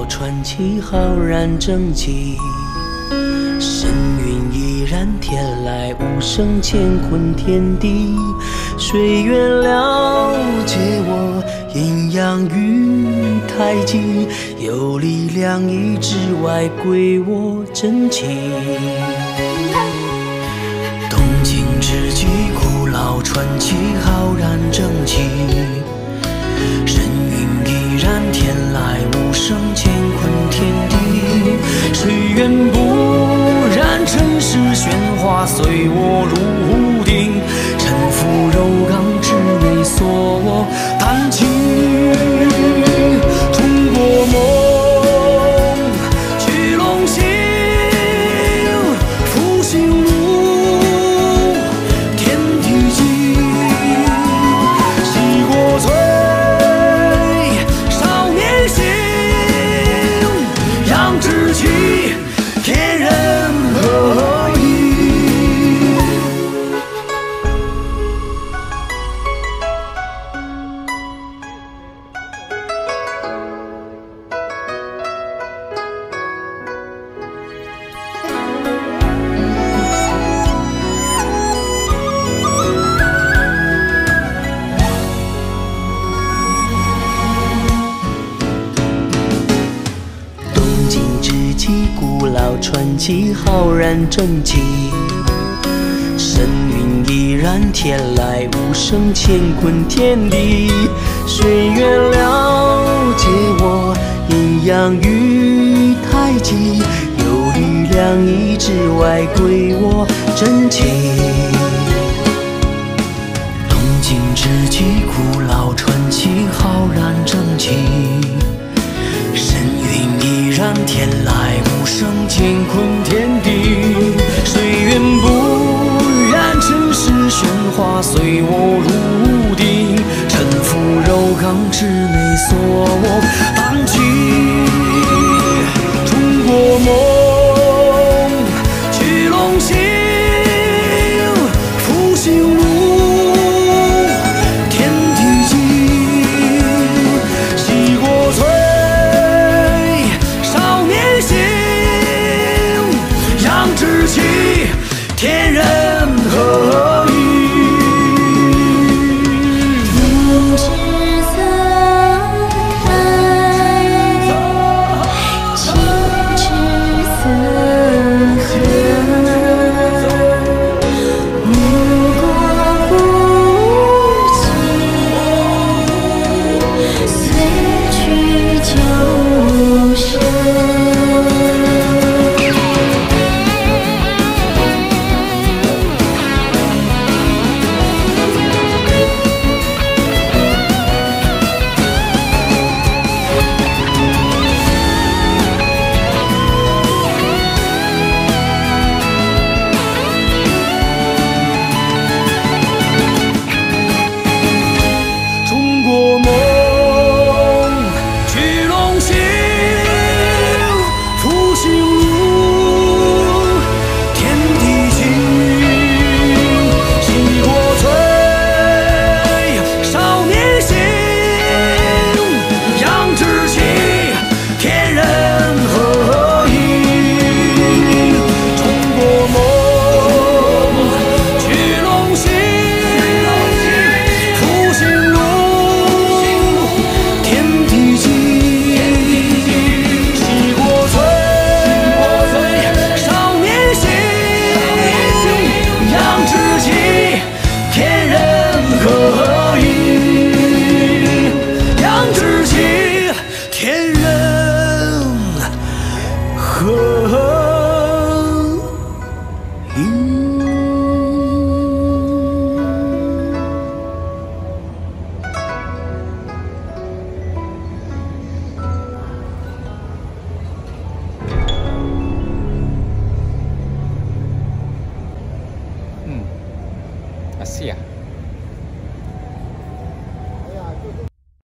老传奇浩然正气，神韵依然天籁无声乾坤天地。谁愿了解我阴阳与太极？有力量一之外归我真气。东京之极，古老传奇浩然正气。喧哗，随我入气浩然正气。神韵依然天籁无声乾坤天地。谁愿了解我阴阳与太极？有力量一之外归我真气。东京之极，古老传奇浩然正气。神韵依然天籁生乾坤。